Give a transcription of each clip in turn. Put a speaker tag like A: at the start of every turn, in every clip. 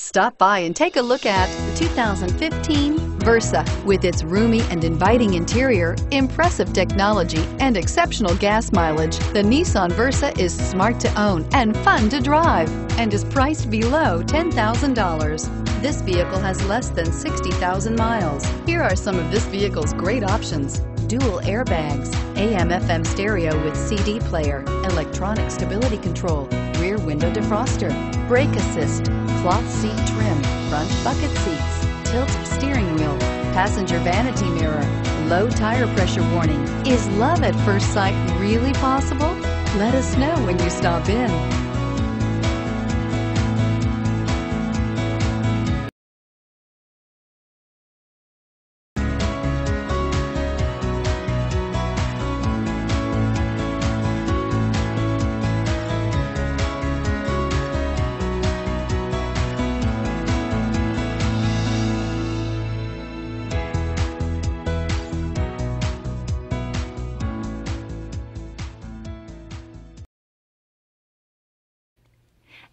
A: Stop by and take a look at the 2015 Versa. With its roomy and inviting interior, impressive technology, and exceptional gas mileage, the Nissan Versa is smart to own and fun to drive and is priced below $10,000. This vehicle has less than 60,000 miles. Here are some of this vehicle's great options. Dual airbags, AM FM stereo with CD player, electronic stability control, rear window defroster, brake assist, cloth seat trim, front bucket seats, tilt steering wheel, passenger vanity mirror, low tire pressure warning. Is love at first sight really possible? Let us know when you stop in.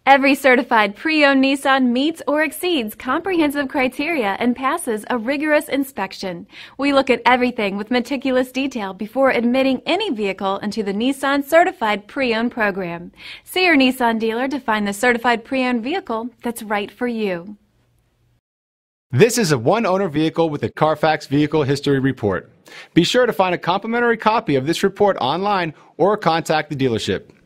B: Every certified pre-owned Nissan meets or exceeds comprehensive criteria and passes a rigorous inspection. We look at everything with meticulous detail before admitting any vehicle into the Nissan Certified Pre-Owned program. See your Nissan dealer to find the certified pre-owned vehicle that's right for you.
C: This is a one-owner vehicle with a Carfax Vehicle History Report. Be sure to find a complimentary copy of this report online or contact the dealership.